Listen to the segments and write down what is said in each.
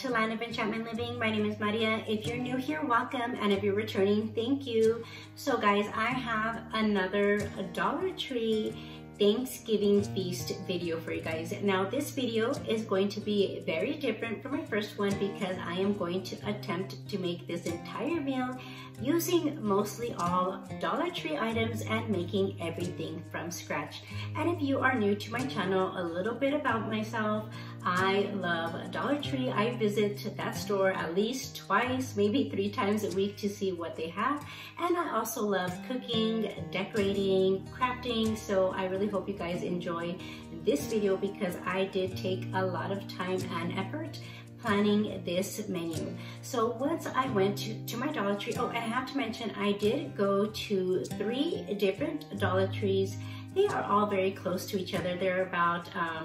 to Land of Enchantment Living. My name is Maria. If you're new here, welcome. And if you're returning, thank you. So guys, I have another Dollar Tree Thanksgiving feast video for you guys. Now this video is going to be very different from my first one because I am going to attempt to make this entire meal using mostly all Dollar Tree items and making everything from scratch. And if you are new to my channel, a little bit about myself. I love Dollar Tree. I visit that store at least twice, maybe three times a week to see what they have. And I also love cooking, decorating, crafting. So I really hope you guys enjoy this video because I did take a lot of time and effort planning this menu. So once I went to, to my Dollar Tree, oh, and I have to mention, I did go to three different Dollar Trees. They are all very close to each other. They're about um,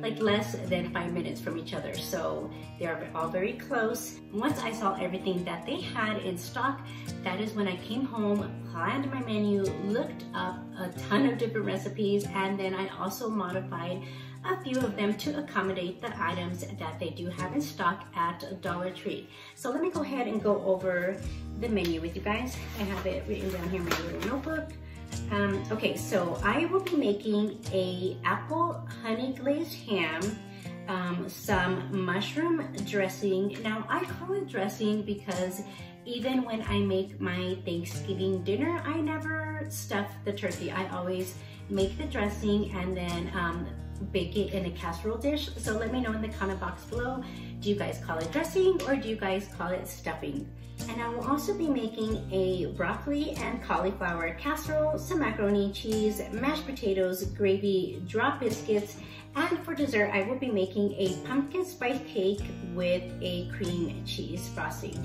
like less than five minutes from each other. So they are all very close. Once I saw everything that they had in stock, that is when I came home, planned my menu, looked up a ton of different recipes, and then I also modified a few of them to accommodate the items that they do have in stock at Dollar Tree. So let me go ahead and go over the menu with you guys. I have it written down here in my little notebook. Um, okay, so I will be making a apple honey glazed ham, um, some mushroom dressing. Now I call it dressing because even when I make my Thanksgiving dinner, I never stuff the turkey. I always make the dressing and then um, bake it in a casserole dish. So let me know in the comment box below, do you guys call it dressing or do you guys call it stuffing? And I will also be making a broccoli and cauliflower casserole, some macaroni cheese, mashed potatoes, gravy, drop biscuits, and for dessert, I will be making a pumpkin spice cake with a cream cheese frosting.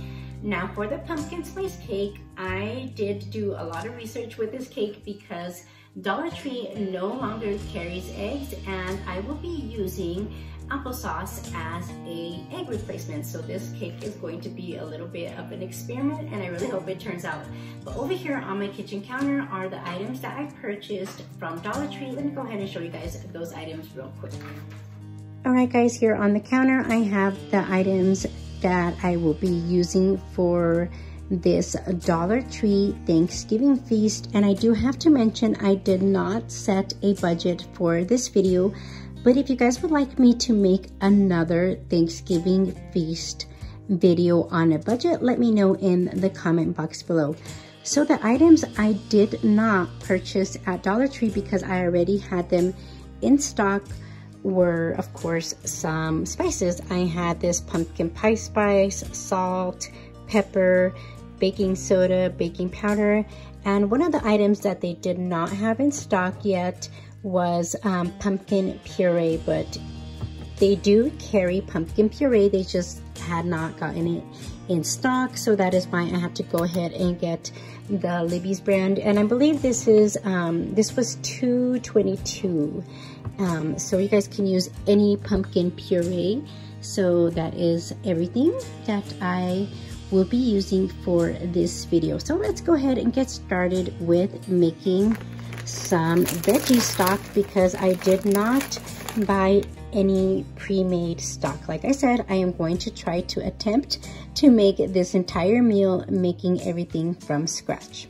Now for the pumpkin spice cake, I did do a lot of research with this cake because Dollar Tree no longer carries eggs and I will be using applesauce as a egg replacement. So this cake is going to be a little bit of an experiment and I really hope it turns out. But over here on my kitchen counter are the items that I purchased from Dollar Tree. Let me go ahead and show you guys those items real quick. All right guys, here on the counter I have the items that I will be using for this Dollar Tree Thanksgiving feast. And I do have to mention, I did not set a budget for this video, but if you guys would like me to make another Thanksgiving feast video on a budget, let me know in the comment box below. So the items I did not purchase at Dollar Tree because I already had them in stock were, of course, some spices. I had this pumpkin pie spice, salt, pepper, baking soda, baking powder, and one of the items that they did not have in stock yet was um, pumpkin puree, but they do carry pumpkin puree. They just had not gotten it in stock, so that is why I had to go ahead and get the Libby's brand. And I believe this is um, this was 222. Um, so you guys can use any pumpkin puree. So that is everything that I will be using for this video. So let's go ahead and get started with making some veggie stock because I did not buy any pre-made stock. Like I said, I am going to try to attempt to make this entire meal making everything from scratch.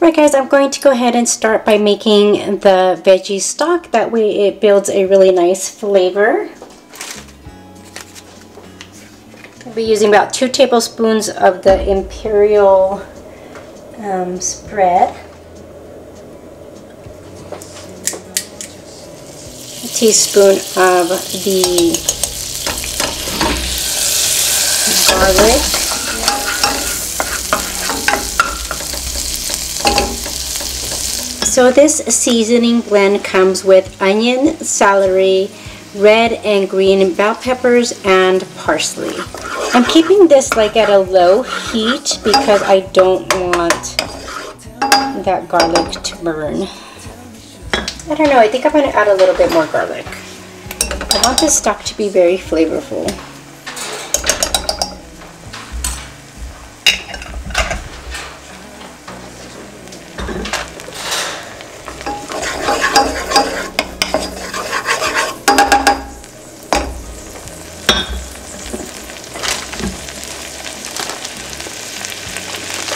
Right guys, I'm going to go ahead and start by making the veggie stock. That way it builds a really nice flavor. I'll be using about two tablespoons of the Imperial um, spread. A teaspoon of the garlic. So this seasoning blend comes with onion, celery, red and green bell peppers, and parsley. I'm keeping this like at a low heat because I don't want that garlic to burn. I don't know, I think I'm to add a little bit more garlic. I want this stock to be very flavorful.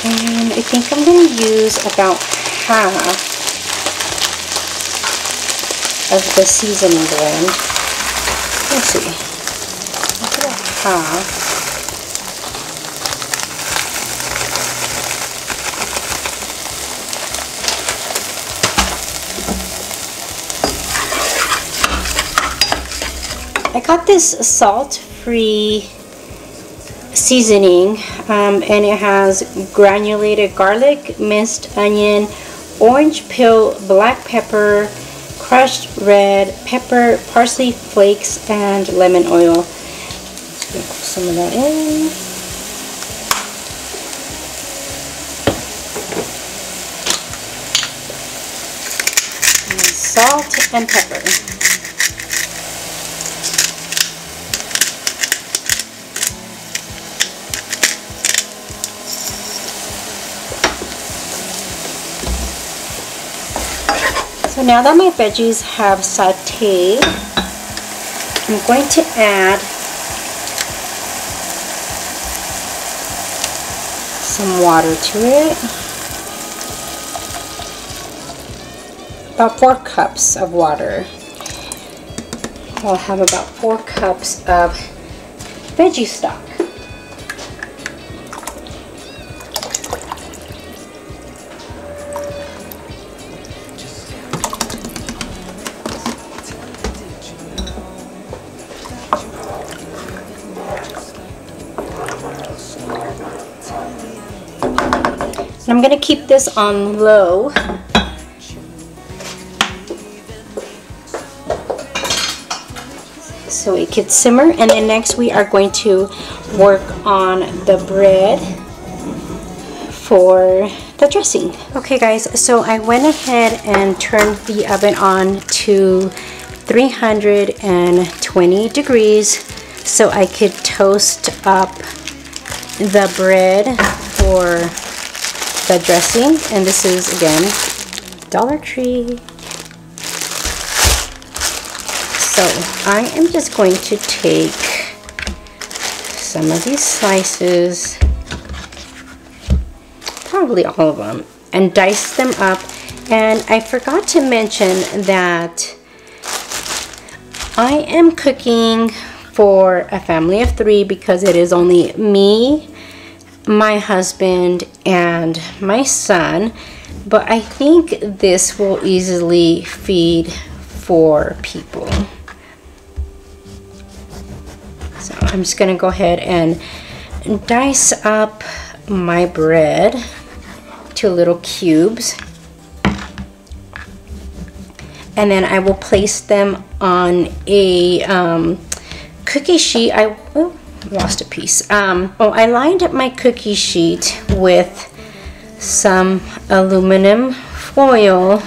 And I think I'm going to use about half of the seasoning blend. Let's see. About half. I got this salt-free seasoning um, and it has granulated garlic, minced onion, orange peel, black pepper, crushed red pepper, parsley flakes, and lemon oil. Some of that in. And salt and pepper. Now that my veggies have sauteed, I'm going to add some water to it. About four cups of water. I'll have about four cups of veggie stock. And I'm going to keep this on low. So it could simmer and then next we are going to work on the bread for the dressing. Okay guys, so I went ahead and turned the oven on to 320 degrees so I could toast up the bread for the dressing and this is again Dollar Tree. So I am just going to take some of these slices probably all of them and dice them up. And I forgot to mention that I am cooking for a family of three because it is only me my husband and my son but I think this will easily feed four people. So I'm just gonna go ahead and dice up my bread to little cubes. And then I will place them on a um, cookie sheet. I oh, lost a piece. Um, oh, I lined up my cookie sheet with some aluminum foil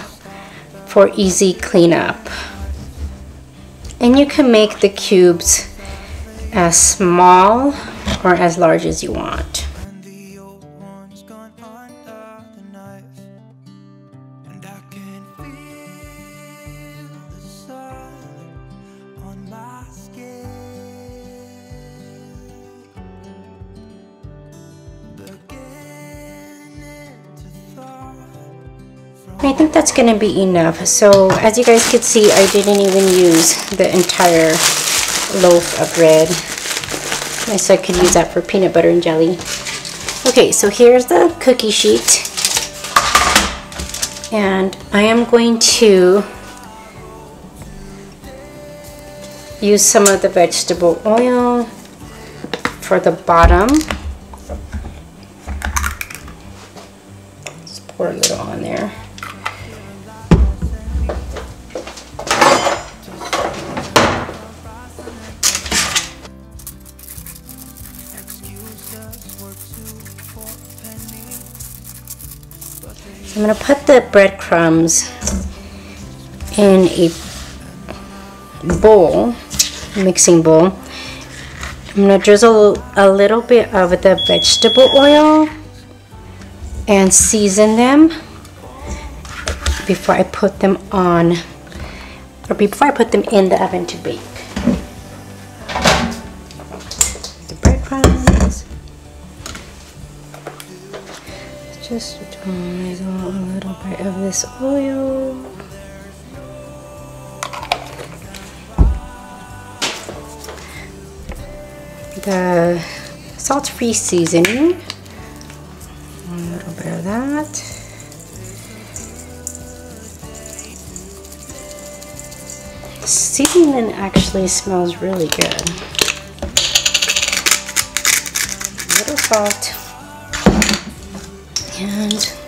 for easy cleanup. And you can make the cubes as small or as large as you want. Think that's going to be enough. So as you guys could see, I didn't even use the entire loaf of bread. I so I could use that for peanut butter and jelly. Okay, so here's the cookie sheet. And I am going to use some of the vegetable oil for the bottom. Just pour a little on there. I'm going to put the breadcrumbs in a bowl, mixing bowl. I'm going to drizzle a little bit of the vegetable oil and season them before I put them on or before I put them in the oven to bake. The breadcrumbs. Just drizzle bit of this oil. The salt-free seasoning. A little bit of that. Seasoning actually smells really good. A little salt and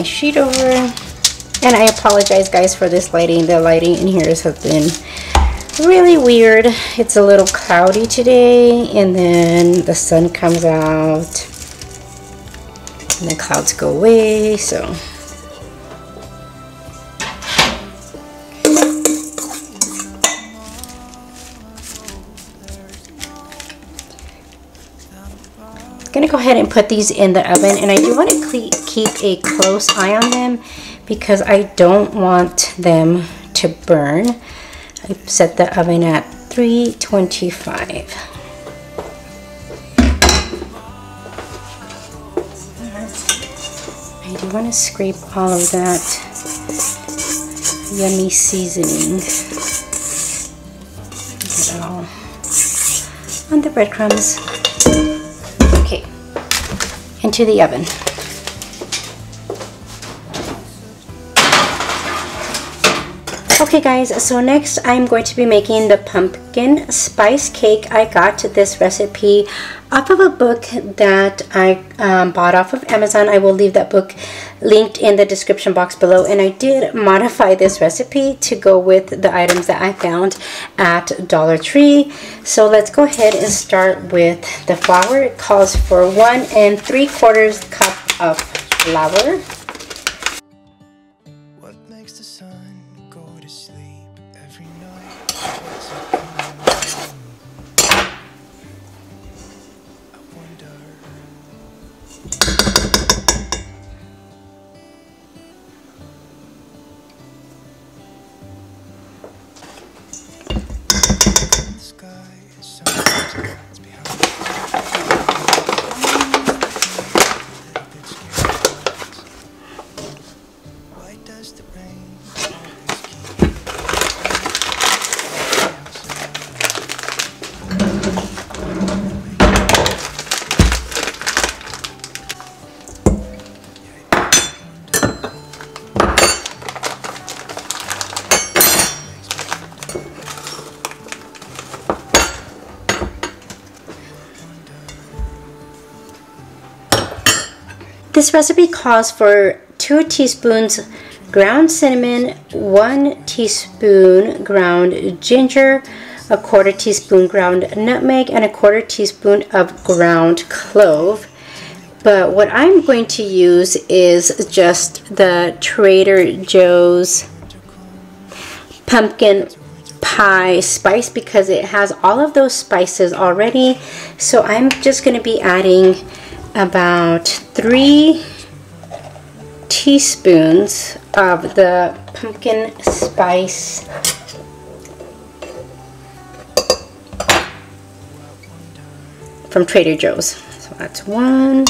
my sheet over. And I apologize guys for this lighting. The lighting in here has been really weird. It's a little cloudy today and then the sun comes out and the clouds go away. So go ahead and put these in the oven and I do want to keep a close eye on them because I don't want them to burn. I set the oven at 325. I do want to scrape all of that yummy seasoning. Get it all on the breadcrumbs into the oven. Okay guys, so next I'm going to be making the pumpkin spice cake. I got this recipe off of a book that I um, bought off of Amazon. I will leave that book linked in the description box below. And I did modify this recipe to go with the items that I found at Dollar Tree. So let's go ahead and start with the flour. It calls for one and three quarters cup of flour. This recipe calls for 2 teaspoons ground cinnamon, 1 teaspoon ground ginger, a quarter teaspoon ground nutmeg, and a quarter teaspoon of ground clove. But what I'm going to use is just the Trader Joe's pumpkin pie spice because it has all of those spices already. So I'm just going to be adding about three teaspoons of the pumpkin spice from Trader Joe's. So that's one.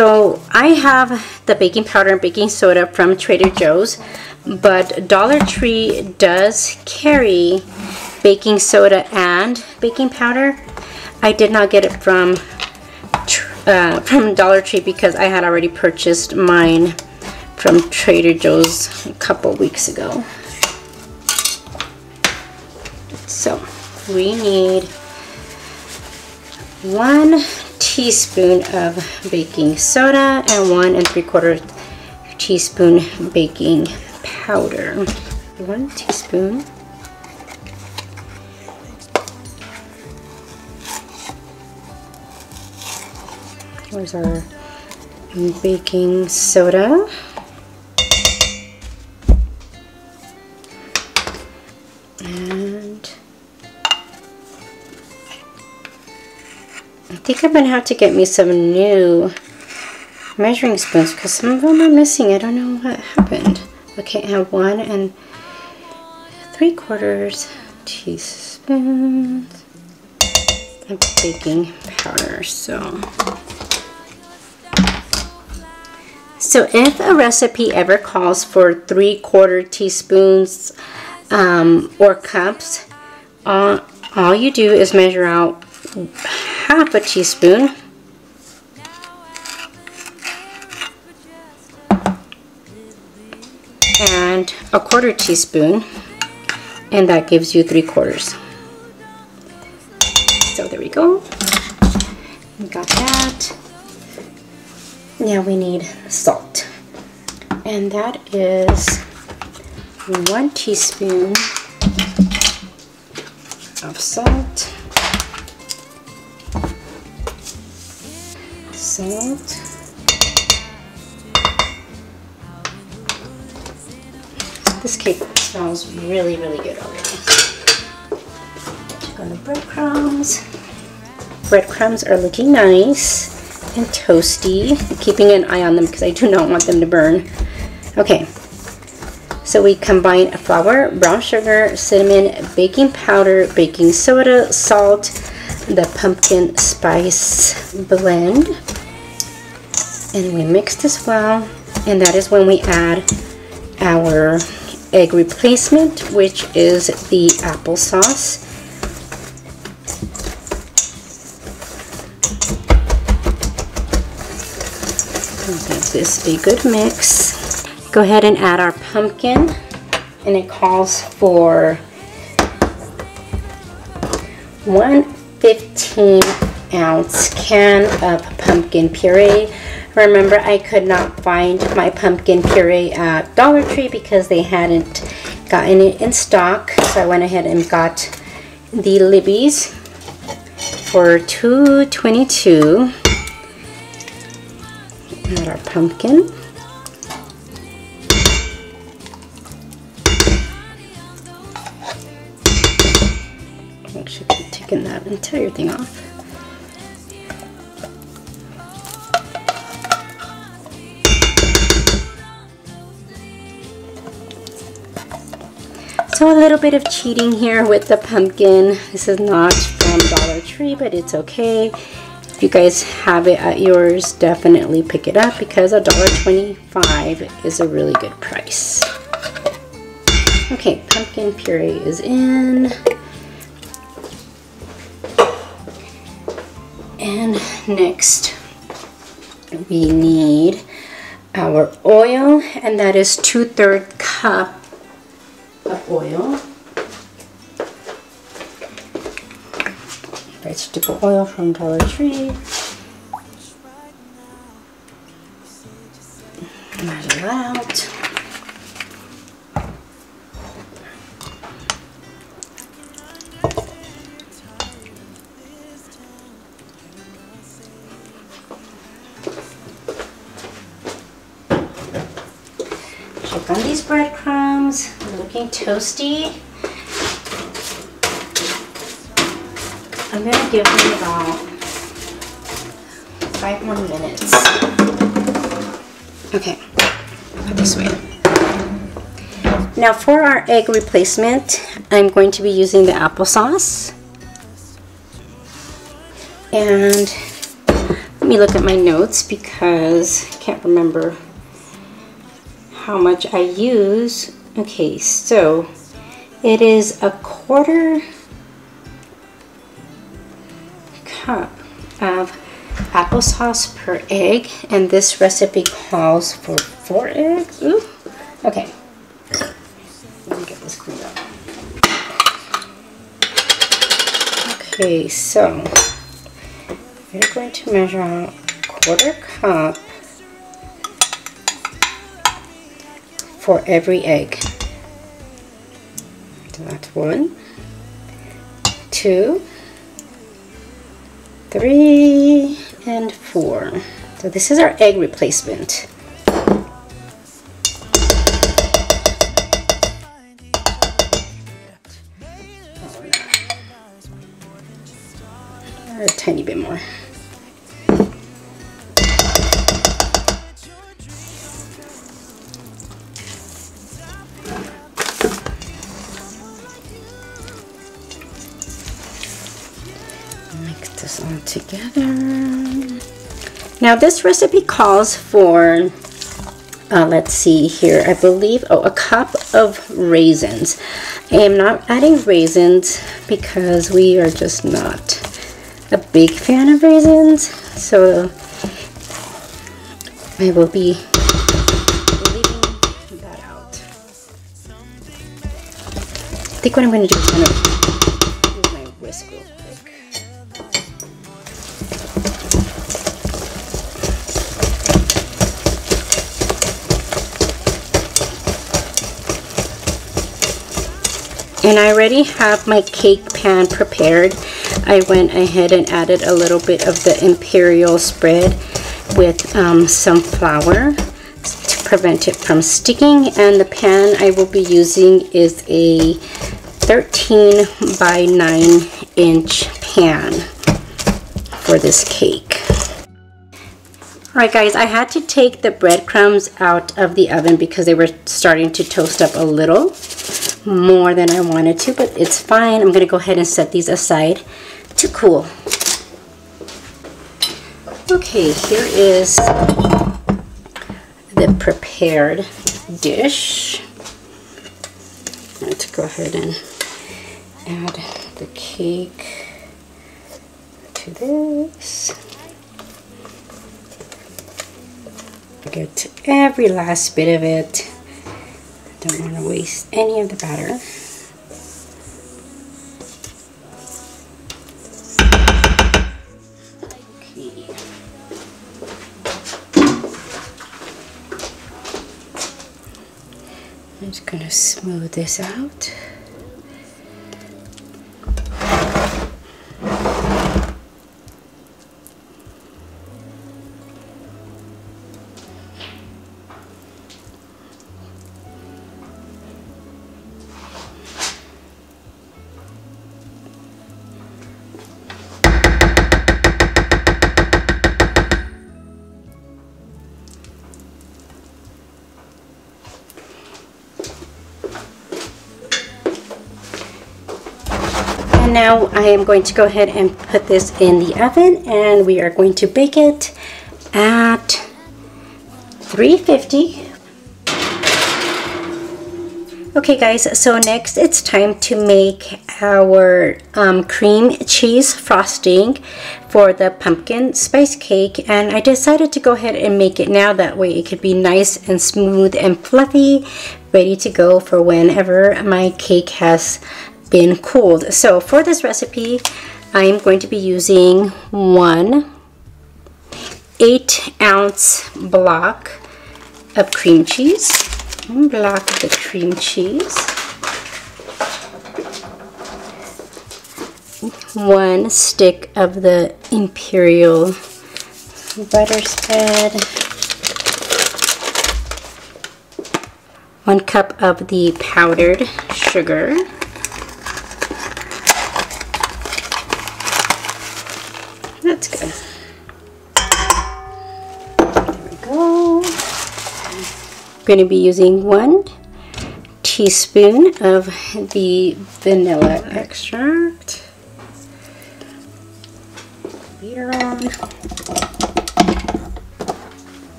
So I have the baking powder and baking soda from Trader Joe's, but Dollar Tree does carry baking soda and baking powder. I did not get it from uh, from Dollar Tree because I had already purchased mine from Trader Joe's a couple weeks ago. So we need one teaspoon of baking soda and one and three quarter teaspoon baking powder. One teaspoon. Here's our baking soda. And think I'm going to have to get me some new measuring spoons because some of them are missing. I don't know what happened. Okay, I have one and three quarters teaspoons of baking powder. So So if a recipe ever calls for three quarter teaspoons um, or cups, all, all you do is measure out half a teaspoon and a quarter teaspoon and that gives you three quarters. So there we go. We got that. Now we need salt. And that is one teaspoon of salt. Salt. This cake smells really, really good already. Check on the breadcrumbs. Breadcrumbs are looking nice and toasty. keeping an eye on them because I do not want them to burn. Okay, so we combine flour, brown sugar, cinnamon, baking powder, baking soda, salt, the pumpkin spice blend. And we mix this well. And that is when we add our egg replacement, which is the applesauce. Give this a good mix. Go ahead and add our pumpkin and it calls for one 15 ounce can of pumpkin puree. Remember I could not find my pumpkin puree at Dollar Tree because they hadn't gotten it in stock. So I went ahead and got the Libby's for 222 Add our pumpkin. Actually, taking that entire thing off. So a little bit of cheating here with the pumpkin. This is not from Dollar Tree, but it's okay. If you guys have it at yours, definitely pick it up because $1.25 is a really good price. Okay, pumpkin puree is in. And next we need our oil and that is two-third cup of oil. vegetable oil from Dollar Tree. Measure out. Looking toasty. I'm going to give them about five more minutes. Okay, put this way. Now for our egg replacement, I'm going to be using the applesauce. And let me look at my notes because I can't remember how much I use. Okay, so it is a quarter cup of applesauce per egg and this recipe calls for four eggs. Ooh. Okay. Let me get this cleaned up. Okay, so we're going to measure out a quarter cup for every egg. So that's one, two, three, and four. So this is our egg replacement. a tiny bit together. Now this recipe calls for uh, let's see here, I believe, oh, a cup of raisins. I am not adding raisins because we are just not a big fan of raisins, so I will be leaving that out. I think what I'm going to do is kind of And I already have my cake pan prepared. I went ahead and added a little bit of the imperial spread with um, some flour to prevent it from sticking and the pan I will be using is a 13 by 9 inch pan for this cake. Alright guys, I had to take the breadcrumbs out of the oven because they were starting to toast up a little more than I wanted to, but it's fine. I'm going to go ahead and set these aside to cool. Okay, here is the prepared dish. Let's go ahead and add the cake to this. Get every last bit of it. Don't want to waste any of the batter. I'm just going to smooth this out. Now I am going to go ahead and put this in the oven and we are going to bake it at 350. Okay guys, so next it's time to make our um, cream cheese frosting for the pumpkin spice cake and I decided to go ahead and make it now that way it could be nice and smooth and fluffy ready to go for whenever my cake has been cooled. So for this recipe, I am going to be using one 8 ounce block of cream cheese. One block of the cream cheese. One stick of the Imperial butter spread. One cup of the powdered sugar. That's good. There we go. I'm going to be using one teaspoon of the vanilla extract. On.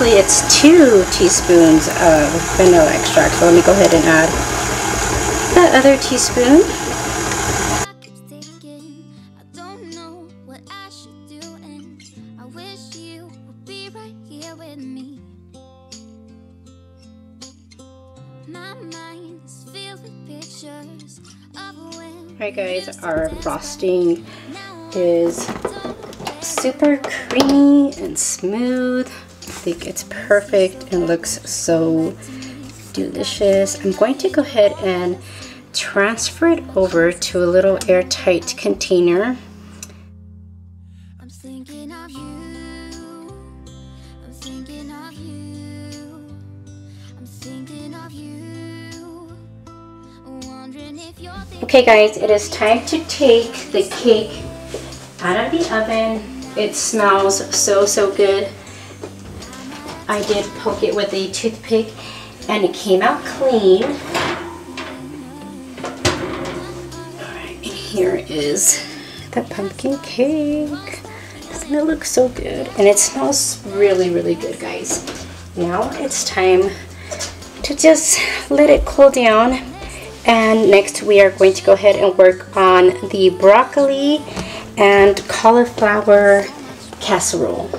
actually it's two teaspoons of vanilla extract. So let me go ahead and add that other teaspoon. Alright guys, our frosting is super creamy and smooth. I think it's perfect and looks so delicious. I'm going to go ahead and transfer it over to a little airtight container. Okay guys, it is time to take the cake out of the oven. It smells so, so good. I did poke it with a toothpick and it came out clean. Alright, here is the pumpkin cake. Doesn't it look so good? And it smells really, really good, guys. Now it's time to just let it cool down and next we are going to go ahead and work on the broccoli and cauliflower casserole.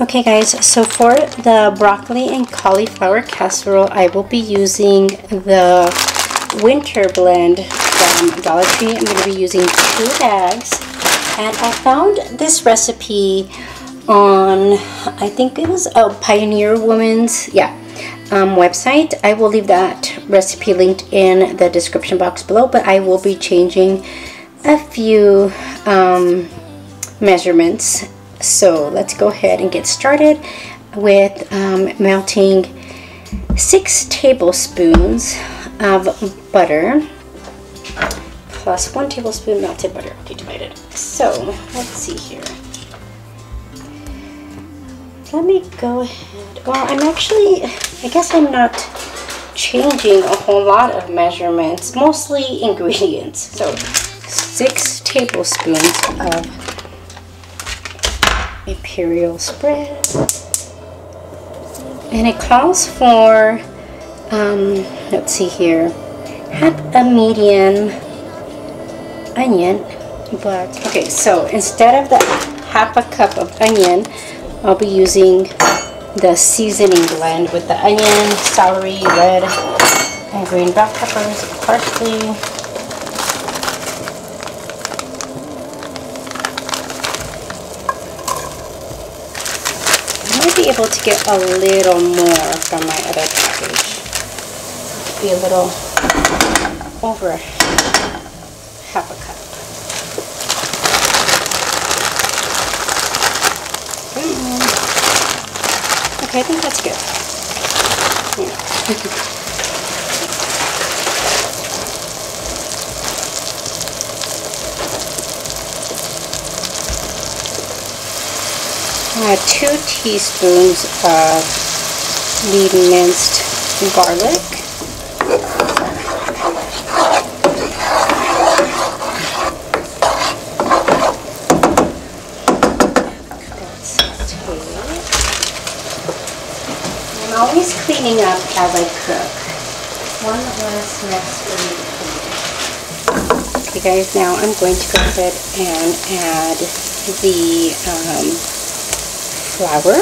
Okay guys, so for the broccoli and cauliflower casserole, I will be using the winter blend from Dollar Tree. I'm going to be using two bags. And I found this recipe on, I think it was a Pioneer Woman's, yeah, um, website. I will leave that recipe linked in the description box below, but I will be changing a few um, measurements. So let's go ahead and get started with um, melting six tablespoons of butter plus one tablespoon melted butter Okay, divided. So let's see here let me go ahead. Well, I'm actually, I guess I'm not changing a whole lot of measurements, mostly ingredients. So six tablespoons of imperial spread. And it calls for, um, let's see here, half a medium onion, but okay, so instead of the half a cup of onion, I'll be using the seasoning blend with the onion, celery, red and green bell peppers, parsley. Able to get a little more from my other package. Be a little over half a cup. Mm-hmm. Okay, I think that's good. Yeah. two teaspoons of lean minced garlic. I'm always cleaning up as I cook. One last next week. Okay guys, now I'm going to go ahead and add the um, flour.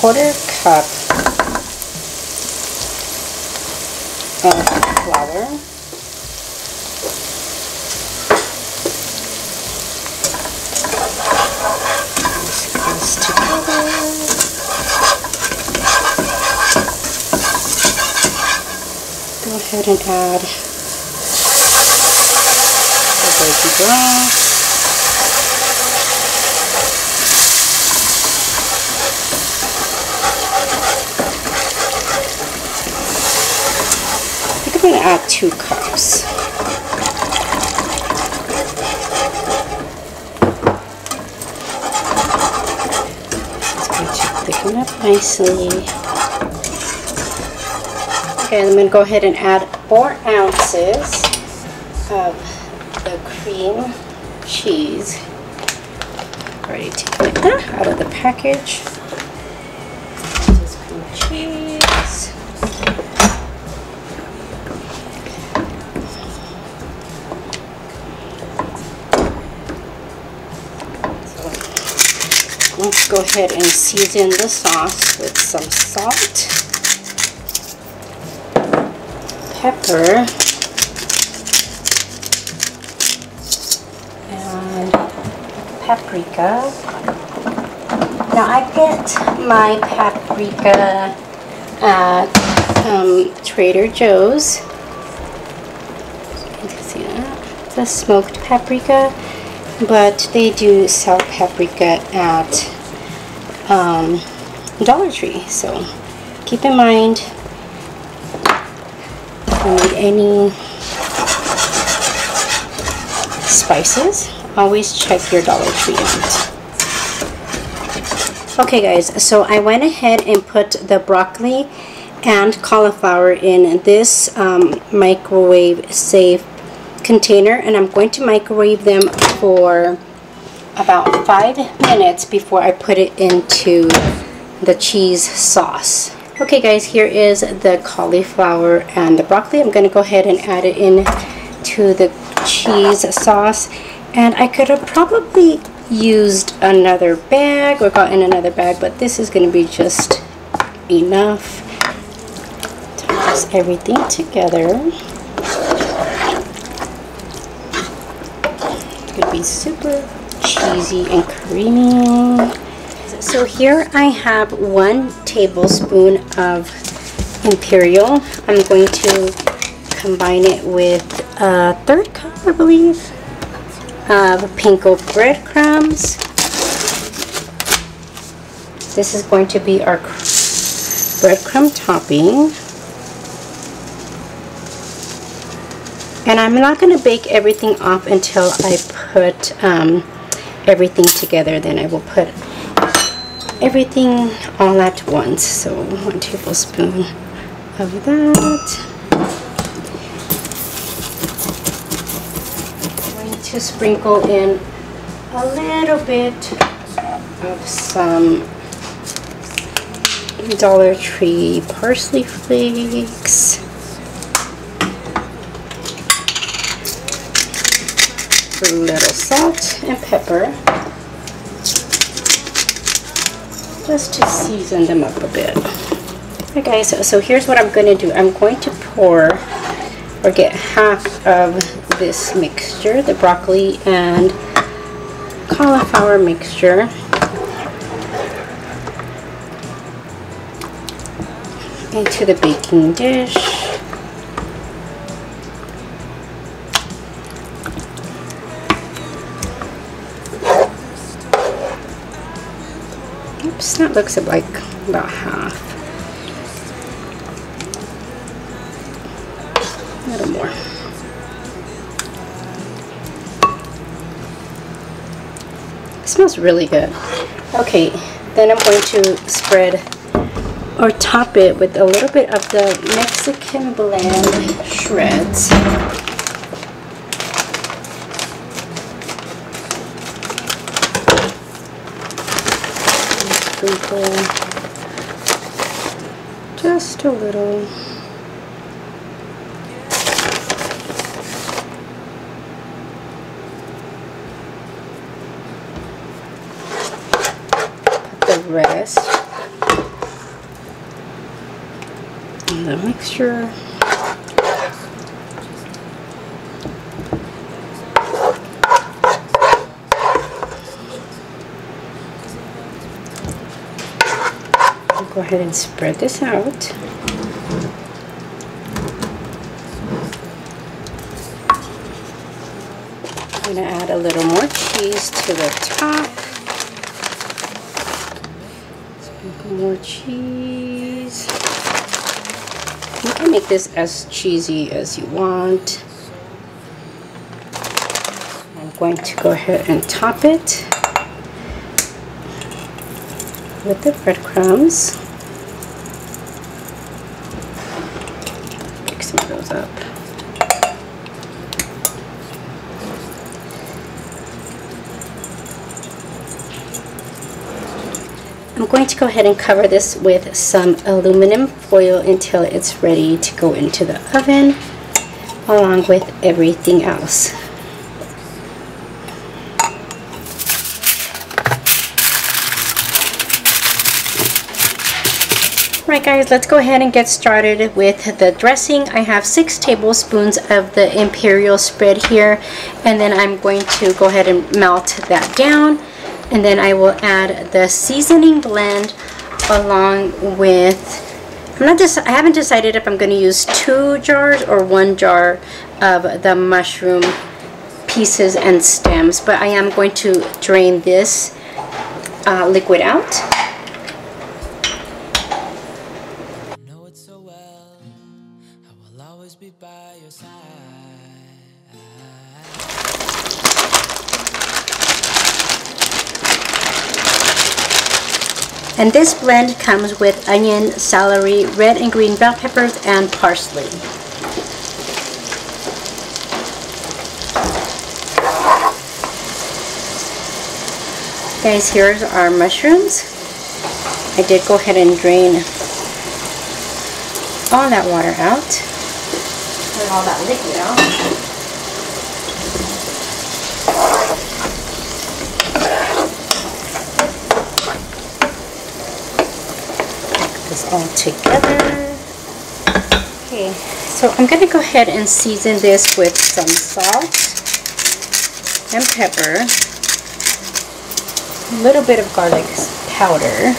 Quarter cup of flour. Go ahead and add the veggie broth. I think I'm going to add two cups. It's going to thicken up nicely. Okay, I'm going to go ahead and add four ounces of the cream cheese. Already taken it out of the package. Go ahead and season the sauce with some salt pepper and paprika. Now I get my paprika at um, Trader Joe's. See that? Smoked paprika, but they do sell paprika at um, Dollar Tree. So keep in mind you need any spices, always check your Dollar Tree out. Okay guys, so I went ahead and put the broccoli and cauliflower in this um, microwave safe container and I'm going to microwave them for about five minutes before I put it into the cheese sauce. Okay guys, here is the cauliflower and the broccoli. I'm going to go ahead and add it in to the cheese sauce. And I could have probably used another bag or gotten another bag, but this is going to be just enough. Toss everything together. To be super cheesy and creamy. So here I have one tablespoon of Imperial. I'm going to combine it with a third cup, I believe, of panko breadcrumbs. This is going to be our breadcrumb topping. And I'm not going to bake everything off until I put um, everything together. Then I will put everything all at once. So one tablespoon of that. I'm going to sprinkle in a little bit of some Dollar Tree parsley flakes. A little salt and pepper just to season them up a bit. Okay guys, so, so here's what I'm going to do. I'm going to pour or get half of this mixture, the broccoli and cauliflower mixture. into the baking dish. That looks like about half. A little more. It smells really good. Okay, then I'm going to spread or top it with a little bit of the Mexican blend shreds. Just a little. Put the rest in the mixture. Go ahead and spread this out. I'm going to add a little more cheese to the top. Sprinkle more cheese. You can make this as cheesy as you want. I'm going to go ahead and top it with the breadcrumbs. Pick some of those up. I'm going to go ahead and cover this with some aluminum foil until it's ready to go into the oven along with everything else. Guys, let's go ahead and get started with the dressing. I have six tablespoons of the imperial spread here and then I'm going to go ahead and melt that down and then I will add the seasoning blend along with I'm not just I haven't decided if I'm going to use two jars or one jar of the mushroom pieces and stems but I am going to drain this uh, liquid out And this blend comes with onion, celery, red and green bell peppers, and parsley. Guys, here's our mushrooms. I did go ahead and drain all that water out. Put all that liquid out. All together. Okay, so I'm going to go ahead and season this with some salt and pepper, a little bit of garlic powder,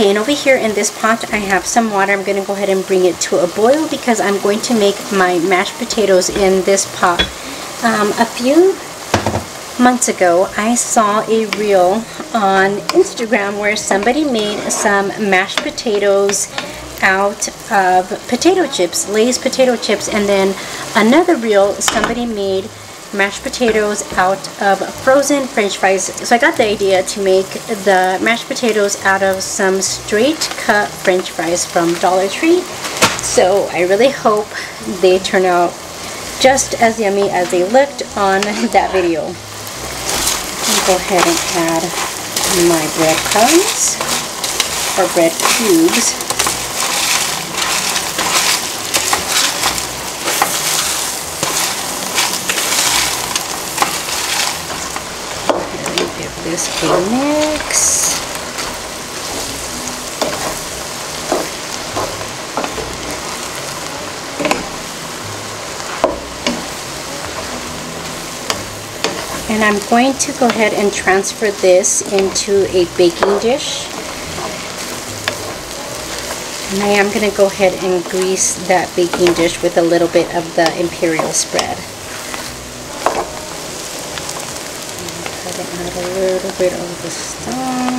Okay, and over here in this pot, I have some water. I'm going to go ahead and bring it to a boil because I'm going to make my mashed potatoes in this pot. Um, a few months ago, I saw a reel on Instagram where somebody made some mashed potatoes out of potato chips, Lay's potato chips, and then another reel somebody made mashed potatoes out of frozen french fries. So I got the idea to make the mashed potatoes out of some straight cut french fries from Dollar Tree. So I really hope they turn out just as yummy as they looked on that video. Go ahead and add my breadcrumbs or bread cubes. this a mix. And I'm going to go ahead and transfer this into a baking dish. And I am going to go ahead and grease that baking dish with a little bit of the imperial spread. add a little bit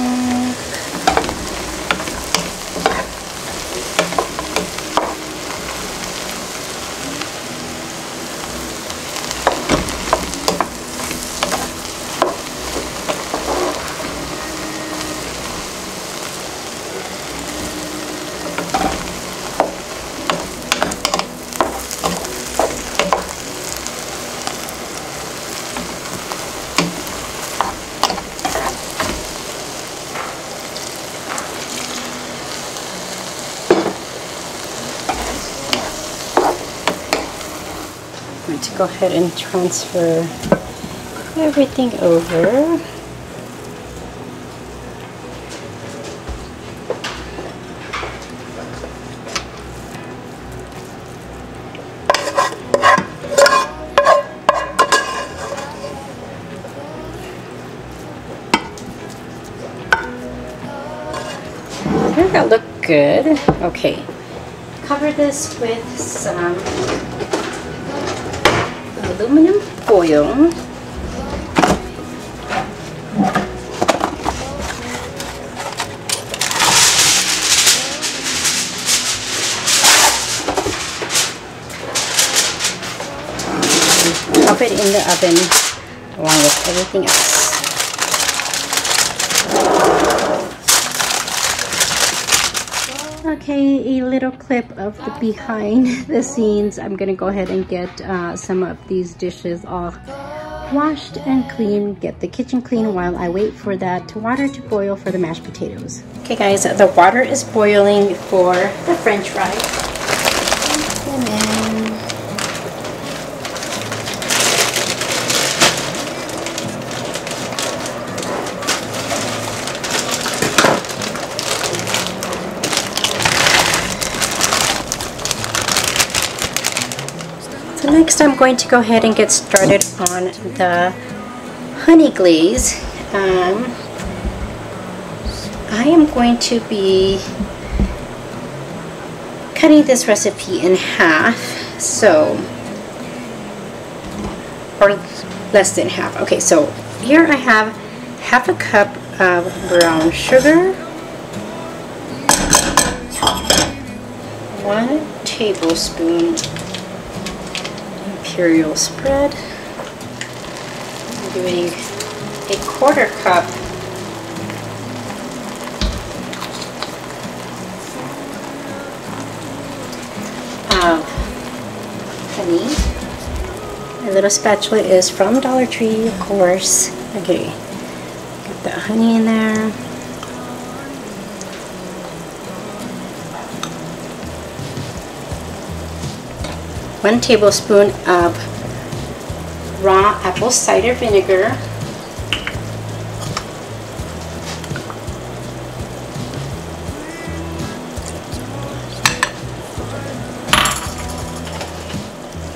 go ahead and transfer everything over. That look good. Okay. Cover this with some aluminum foil. Pop it in the oven along with everything else. Okay, a little clip of the behind the scenes. I'm gonna go ahead and get uh, some of these dishes all washed and clean, get the kitchen clean while I wait for that water to boil for the mashed potatoes. Okay guys, the water is boiling for the french fries. Going to go ahead and get started on the honey glaze. Um, I am going to be cutting this recipe in half, so, or less than half. Okay, so here I have half a cup of brown sugar, one tablespoon imperial spread. I'm doing a quarter cup of honey. My little spatula is from Dollar Tree, of course. Okay, get the honey in there. One tablespoon of raw apple cider vinegar,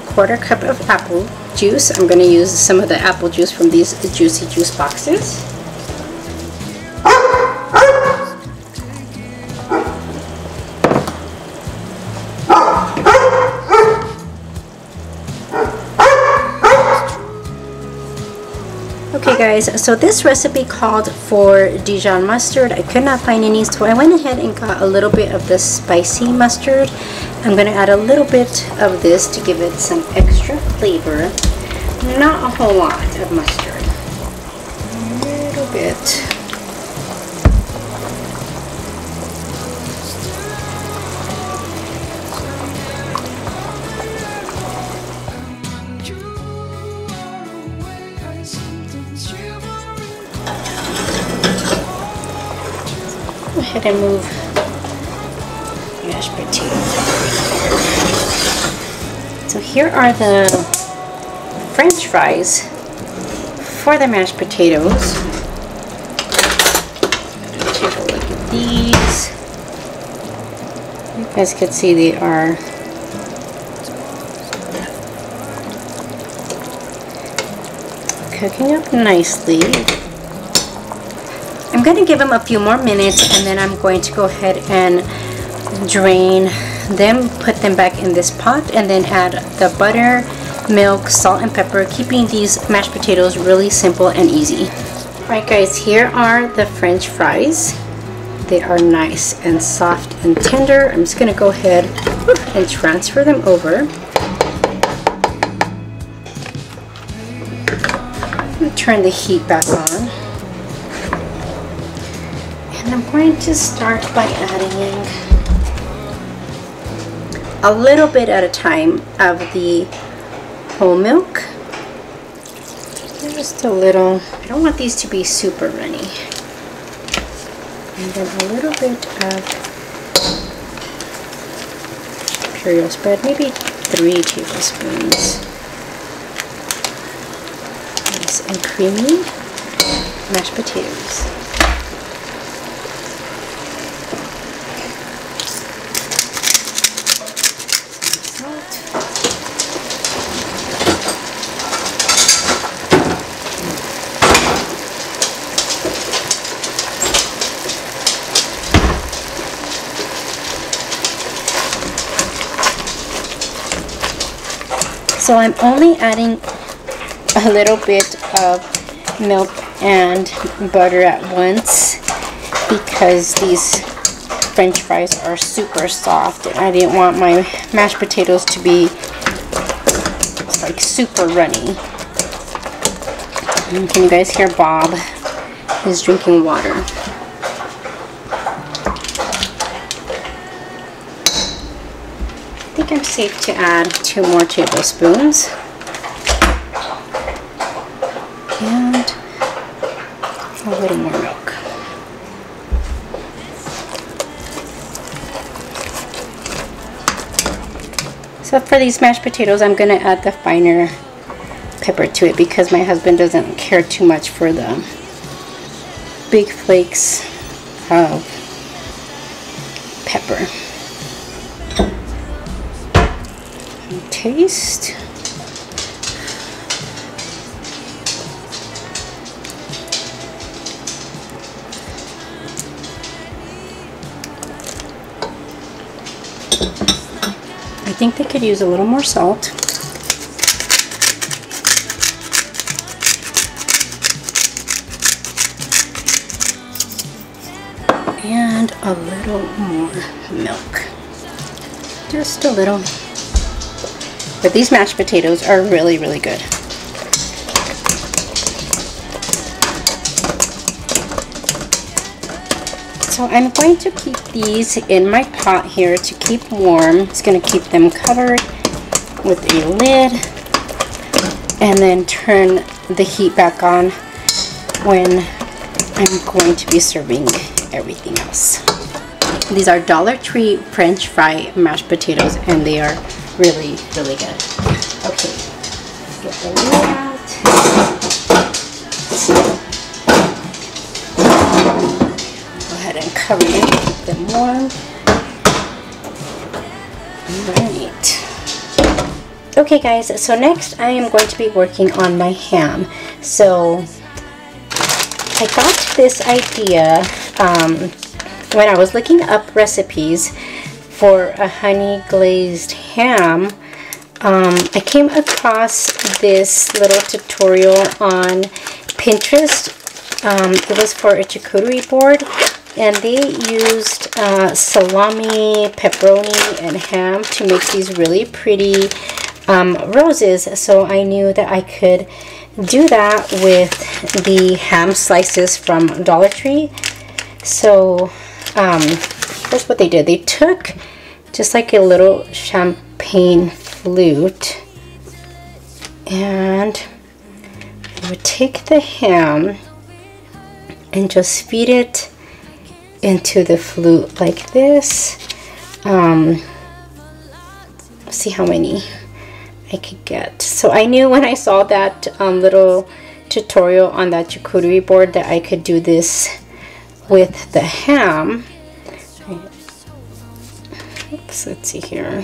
quarter cup of apple juice. I'm going to use some of the apple juice from these juicy juice boxes. Guys, so this recipe called for Dijon mustard. I could not find any, so I went ahead and got a little bit of the spicy mustard. I'm to add a little bit of this to give it some extra flavor. Not a whole lot of mustard. And move mashed potatoes. So here are the french fries for the mashed potatoes. Take a look at these. You guys can see they are cooking up nicely. Going to give them a few more minutes and then I'm going to go ahead and drain them, put them back in this pot and then add the butter, milk, salt and pepper, keeping these mashed potatoes really simple and easy. Alright guys, here are the french fries. They are nice and soft and tender. I'm just going to go ahead and transfer them over. Turn the heat back on. Going to start by adding a little bit at a time of the whole milk. Just a little. I don't want these to be super runny. And then a little bit of imperial spread, maybe three tablespoons. Nice and creamy mashed potatoes. So I'm only adding a little bit of milk and butter at once because these french fries are super soft and I didn't want my mashed potatoes to be like super runny. And can you guys hear Bob is drinking water? I think I'm safe to add two more tablespoons. And a little more milk. So for these mashed potatoes, I'm going to add the finer pepper to it because my husband doesn't care too much for the big flakes of pepper. Taste. I think they could use a little more salt. And a little more milk. Just a little. But these mashed potatoes are really, really good. So I'm going to keep these in my pot here to keep warm. It's going to keep them covered with a lid and then turn the heat back on when I'm going to be serving everything else. These are Dollar Tree French fry mashed potatoes and they are really, really good. Okay, get the lid out. Go ahead and cover them, keep them warm. Right. Okay guys, so next I am going to be working on my ham. So I got this idea um, when I was looking up recipes for a honey glazed ham. Um, I came across this little tutorial on Pinterest. Um, it was for a charcuterie board and they used uh, salami, pepperoni, and ham to make these really pretty um, roses. So I knew that I could do that with the ham slices from Dollar Tree. So um, that's what they did. They took just like a little champagne flute and would take the ham and just feed it into the flute like this. Um, see how many I could get. So I knew when I saw that um, little tutorial on that charcuterie board that I could do this with the ham. Oops, let's see here.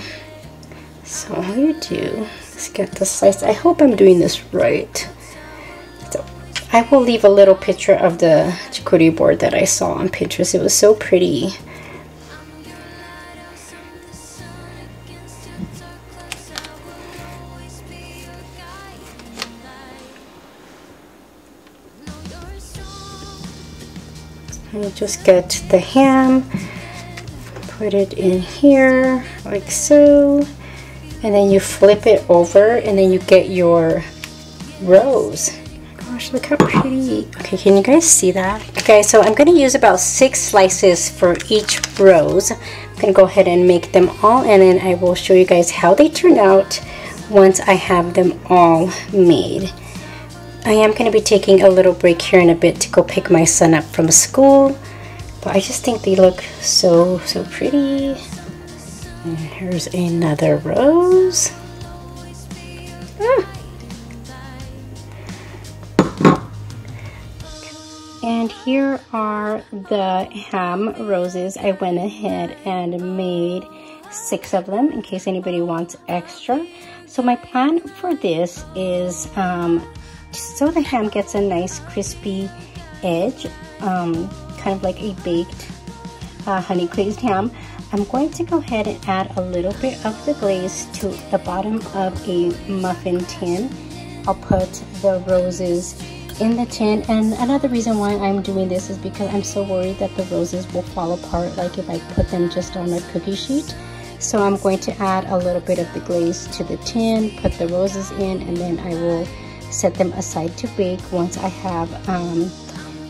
So all you do is get the slice. I hope I'm doing this right. So I will leave a little picture of the charcuterie board that I saw on Pinterest. It was so pretty. You just get the ham, put it in here like so, and then you flip it over and then you get your rose gosh, look how pretty. Okay, can you guys see that? Okay, so I'm to use about six slices for each rose. I'm to go ahead and make them all and then I will show you guys how they turn out once I have them all made. I am going to be taking a little break here in a bit to go pick my son up from school. But I just think they look so, so pretty. And here's another rose. Ah. And here are the ham roses. I went ahead and made six of them in case anybody wants extra. So my plan for this is um, so the ham gets a nice crispy edge, um, kind of like a baked uh, honey glazed ham. I'm going to go ahead and add a little bit of the glaze to the bottom of a muffin tin. I'll put the roses in the tin and another reason why I'm doing this is because I'm so worried that the roses will fall apart like if I put them just on a cookie sheet so I'm going to add a little bit of the glaze to the tin put the roses in and then I will set them aside to bake once I have um,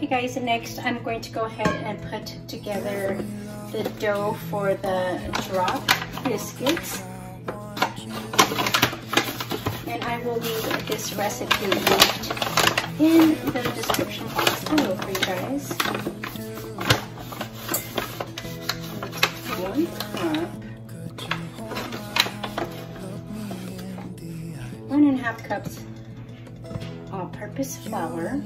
Okay guys, next I'm going to go ahead and put together the dough for the drop biscuits. And I will leave this recipe linked in the description box below for you guys. One and a half cups all-purpose flour.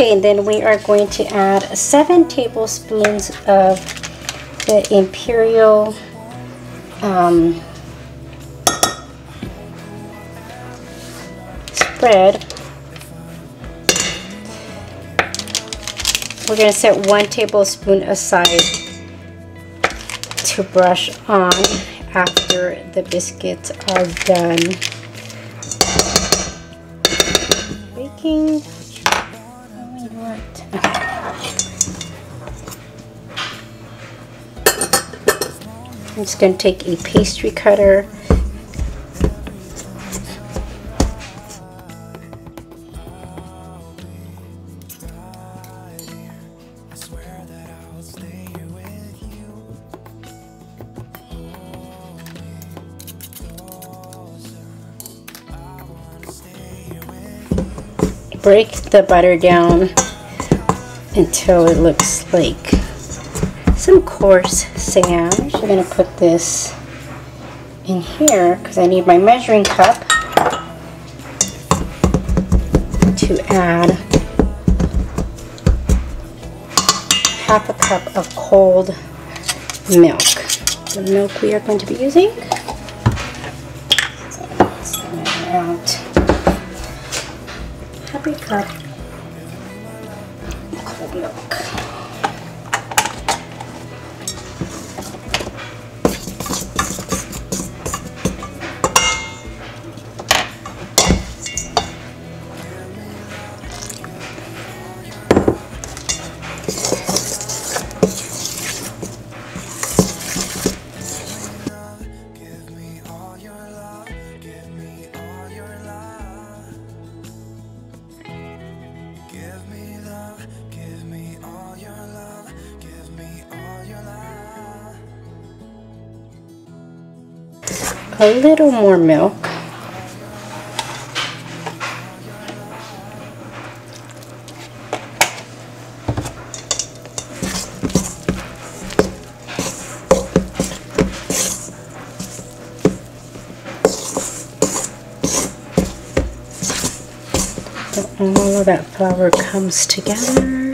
Okay, and then we are going to add seven tablespoons of the imperial um, spread. We're going to set one tablespoon aside to brush on after the biscuits are done I'm just going to take a pastry cutter. Break the butter down until it looks like some coarse sand. I'm going to put this in here because I need my measuring cup to add half a cup of cold milk. The milk we are going to be using. So out cup A little more milk. All of that flour comes together.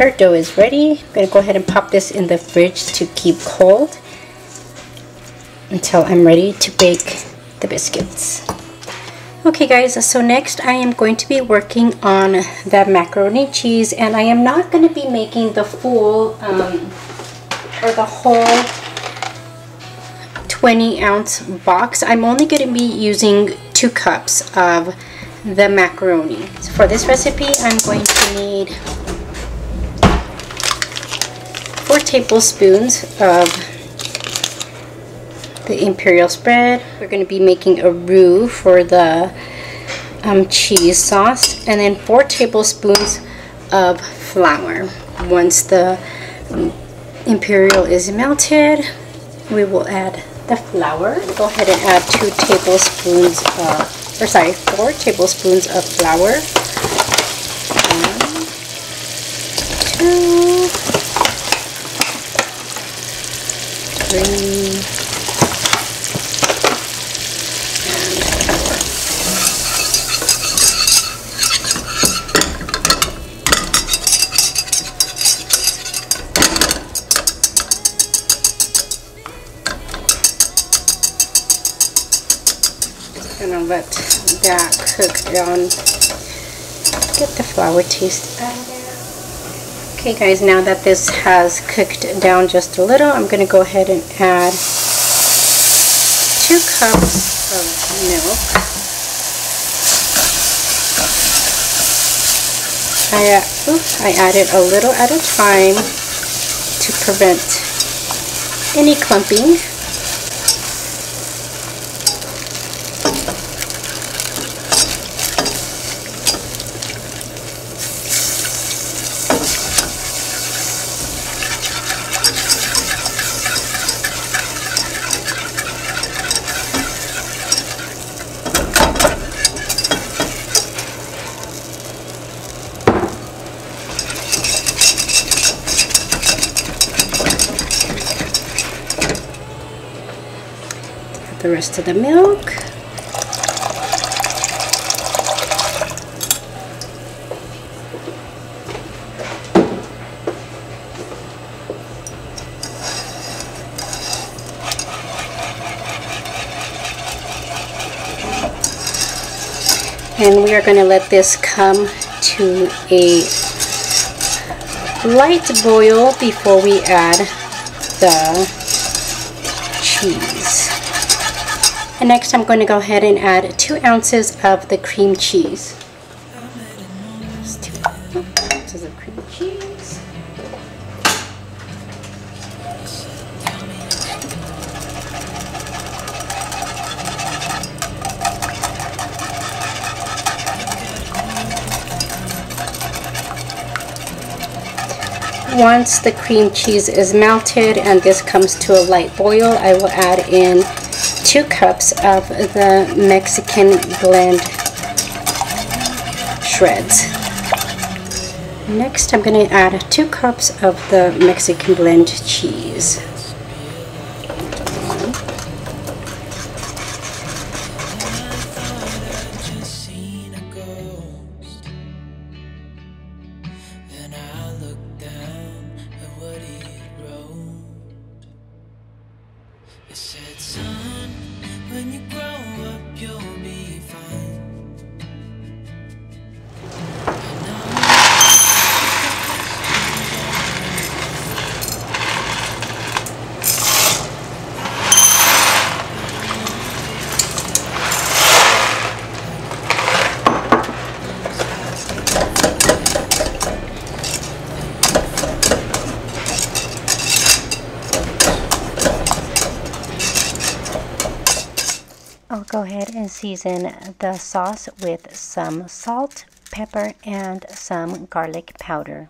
Our dough is ready. I'm gonna go ahead and pop this in the fridge to keep cold until I'm ready to bake the biscuits. Okay guys, so next I am going to be working on the macaroni cheese and I am not going to be making the full um, or the whole 20 ounce box. I'm only going to be using two cups of the macaroni. So for this recipe I'm going to need four tablespoons of the imperial spread. We're going to be making a roux for the um, cheese sauce and then four tablespoons of flour. Once the um, imperial is melted, we will add the flour. Go ahead and add two tablespoons of, or sorry, four tablespoons of flour. One, two, three, gonna let that cook down. Get the flour taste out. Okay guys, now that this has cooked down just a little, I'm gonna go ahead and add two cups of milk. I, uh, oops, I added a little at a time to prevent any clumping. the of the milk. And we are going to let this come to a light boil before we add the cheese. And next I'm going to go ahead and add two ounces of the cream cheese. Cream cheese. Once the cream cheese is melted and this comes to a light boil, I will add in two cups of the Mexican blend shreds. Next, I'm going to add two cups of the Mexican blend cheese. Season the sauce with some salt, pepper, and some garlic powder.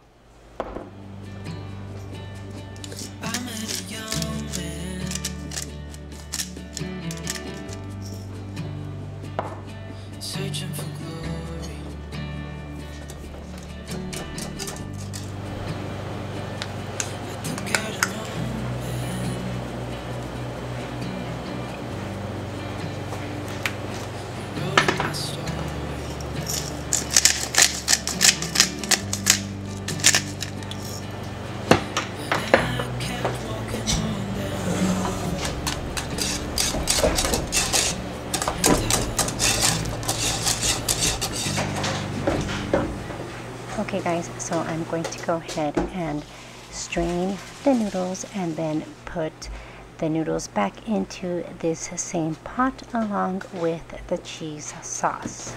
So I'm going to go ahead and strain the noodles and then put the noodles back into this same pot along with the cheese sauce.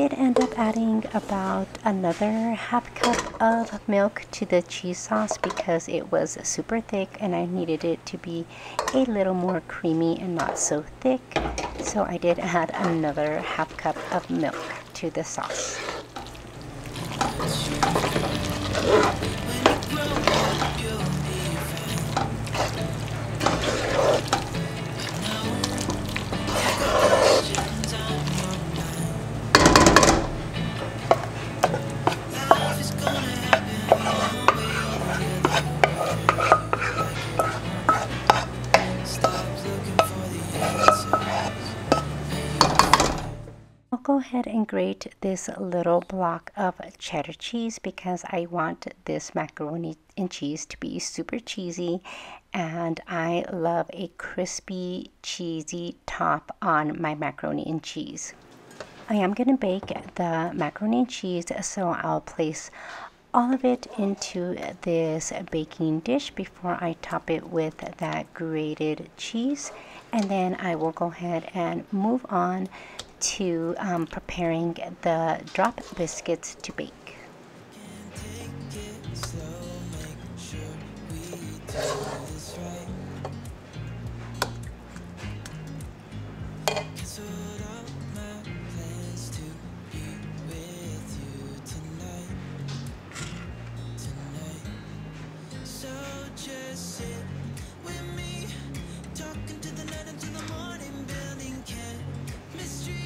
Did end up adding about another half cup of milk to the cheese sauce because it was super thick and I needed it to be a little more creamy and not so thick. So I did add another half cup of milk to the sauce. Ahead and grate this little block of cheddar cheese because I want this macaroni and cheese to be super cheesy and I love a crispy cheesy top on my macaroni and cheese. I am going to bake the macaroni and cheese so I'll place all of it into this baking dish before I top it with that grated cheese and then I will go ahead and move on to um, preparing the drop biscuits to bake. Take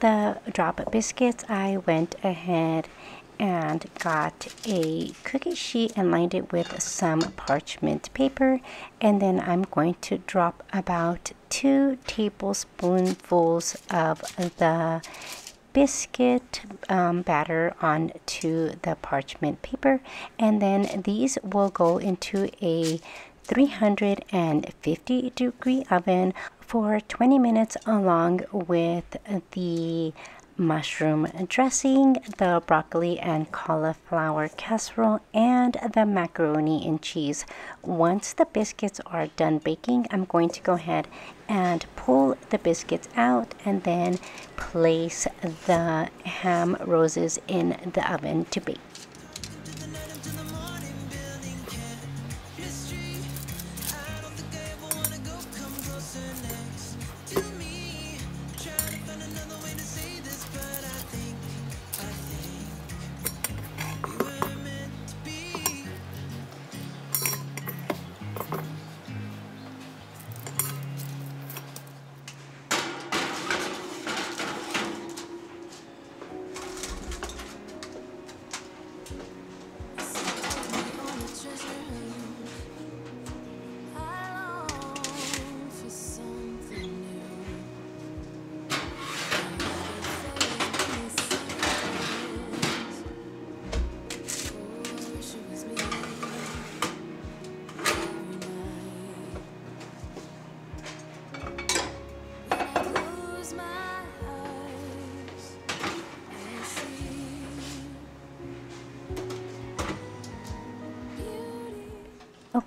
the drop biscuits, I went ahead and got a cookie sheet and lined it with some parchment paper. And then I'm going to drop about two tablespoonfuls of the biscuit um, batter onto the parchment paper. And then these will go into a 350 degree oven for 20 minutes along with the mushroom dressing, the broccoli and cauliflower casserole, and the macaroni and cheese. Once the biscuits are done baking, I'm going to go ahead and pull the biscuits out and then place the ham roses in the oven to bake.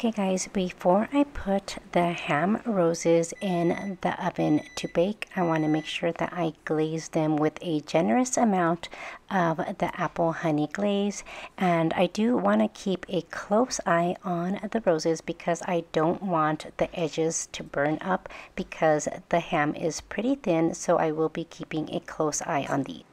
Okay guys, before I put the ham roses in the oven to bake, I want to make sure that I glaze them with a generous amount of the apple honey glaze. And I do want to keep a close eye on the roses because I don't want the edges to burn up because the ham is pretty thin. So I will be keeping a close eye on these.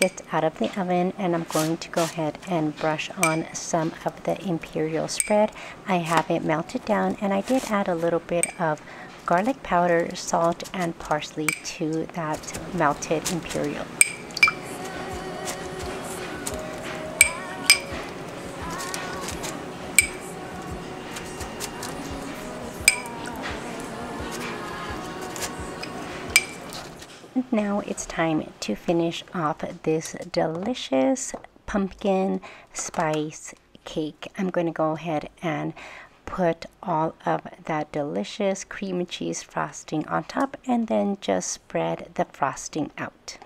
Biscuits out of the oven and I'm going to go ahead and brush on some of the imperial spread. I have it melted down and I did add a little bit of garlic powder, salt, and parsley to that melted imperial. Now it's time to finish off this delicious pumpkin spice cake. I'm going to go ahead and put all of that delicious cream cheese frosting on top and then just spread the frosting out.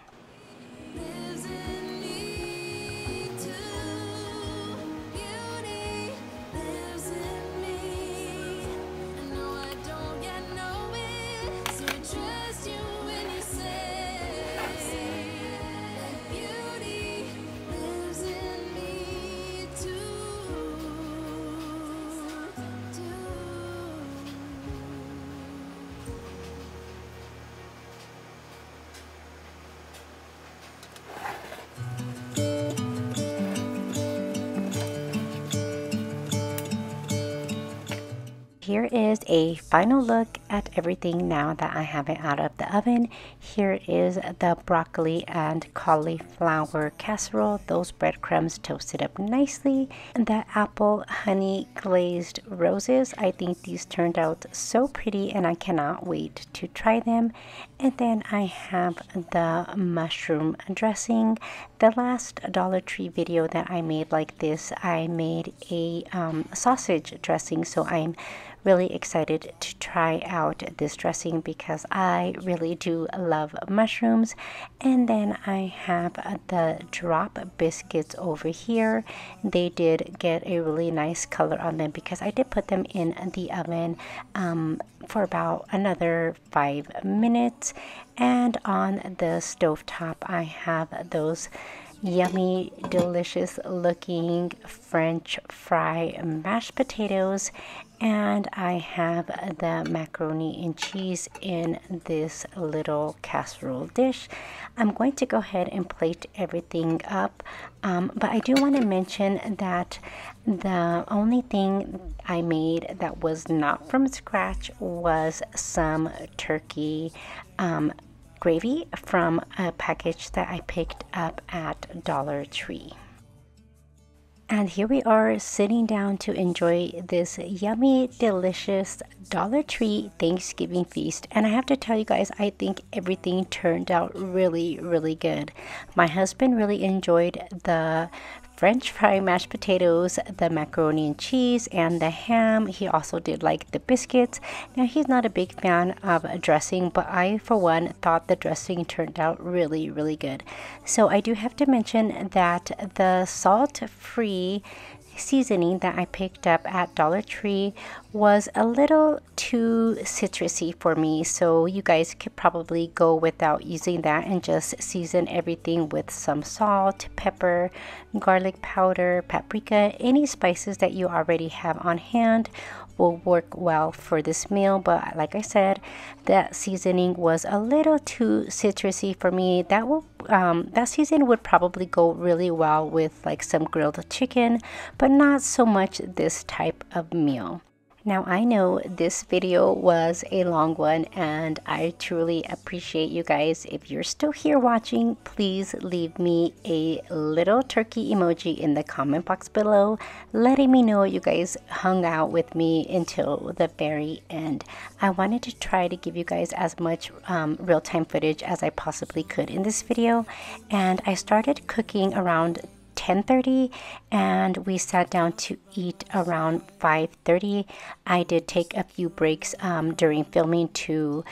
A final look at everything now that I have it out of the oven. Here is the broccoli and cauliflower casserole. Those breadcrumbs toasted up nicely. And the apple honey glazed roses. I think these turned out so pretty and I cannot wait to try them. And then I have the mushroom dressing. The last Dollar Tree video that I made like this, I made a um, sausage dressing. So I'm really excited to try out this dressing because I really do love mushrooms. And then I have the drop biscuits over here. They did get a really nice color on them because I did put them in the oven um, for about another five minutes. And on the stove top, I have those yummy, delicious looking French fry mashed potatoes. And I have the macaroni and cheese in this little casserole dish. I'm going to go ahead and plate everything up. Um, but I do want to mention that the only thing I made that was not from scratch was some turkey um, gravy from a package that I picked up at Dollar Tree. And here we are sitting down to enjoy this yummy, delicious Dollar Tree Thanksgiving feast. And I have to tell you guys, I think everything turned out really, really good. My husband really enjoyed the French fry mashed potatoes, the macaroni and cheese, and the ham. He also did like the biscuits. Now, he's not a big fan of dressing, but I, for one, thought the dressing turned out really, really good. So, I do have to mention that the salt free seasoning that I picked up at Dollar Tree was a little too citrusy for me. So you guys could probably go without using that and just season everything with some salt, pepper, garlic powder, paprika, any spices that you already have on hand will work well for this meal but like I said that seasoning was a little too citrusy for me that will um, that season would probably go really well with like some grilled chicken but but not so much this type of meal. Now, I know this video was a long one, and I truly appreciate you guys. If you're still here watching, please leave me a little turkey emoji in the comment box below, letting me know you guys hung out with me until the very end. I wanted to try to give you guys as much um, real time footage as I possibly could in this video, and I started cooking around 10:30 and we sat down to eat around 5:30. I did take a few breaks um, during filming to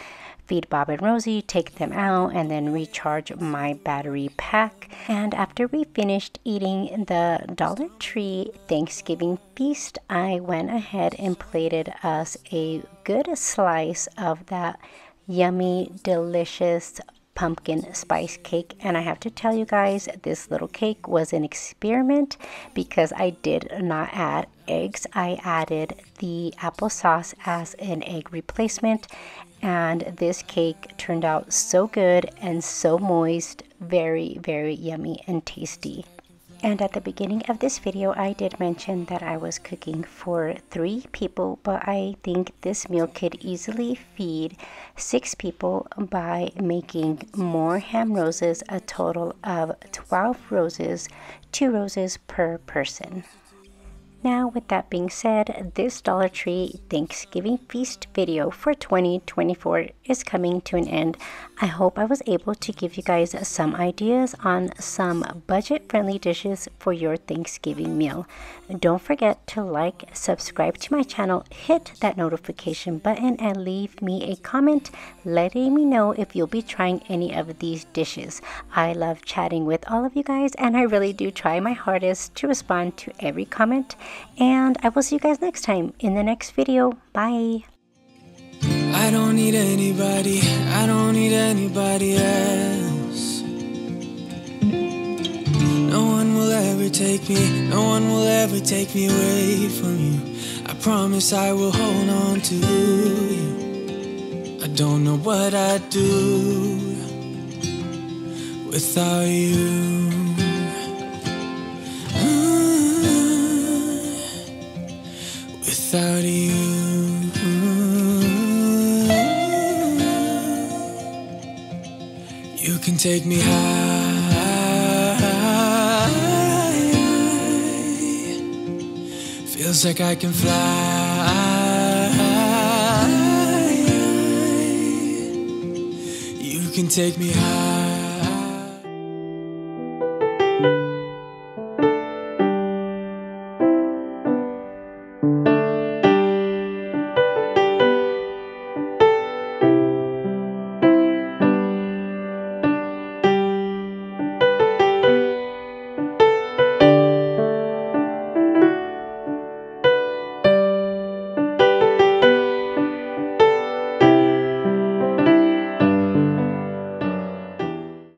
feed Bob and Rosie, take them out, and then recharge my battery pack. And after we finished eating the Dollar Tree Thanksgiving feast, I went ahead and plated us a good slice of that yummy, delicious pumpkin spice cake. And I have to tell you guys this little cake was an experiment because I did not add eggs. I added the applesauce as an egg replacement. And this cake turned out so good and so moist very very yummy and tasty and at the beginning of this video, I did mention that I was cooking for three people, but I think this meal could easily feed six people by making more ham roses, a total of 12 roses, two roses per person. Now, with that being said, this Dollar Tree Thanksgiving Feast video for 2024 is coming to an end. I hope I was able to give you guys some ideas on some budget friendly dishes for your Thanksgiving meal. Don't forget to like, subscribe to my channel, hit that notification button, and leave me a comment letting me know if you'll be trying any of these dishes. I love chatting with all of you guys, and I really do try my hardest to respond to every comment. And I will see you guys next time in the next video. Bye. I don't need anybody, I don't need anybody else. No one will ever take me, no one will ever take me away from you. I promise I will hold on to you. I don't know what I'd do without you. Mm-hmm. Without you, you can take me high. Feels like I can fly. You can take me high.